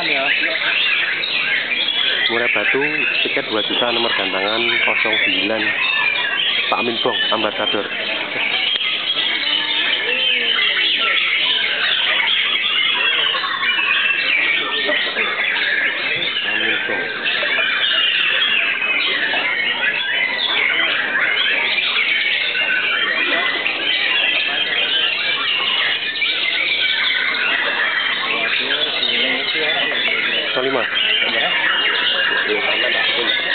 delapan ya Murai Batu tiket dua juta nomor gantangan 09 Pak Minbong Ambassador. Deus, vai mandar.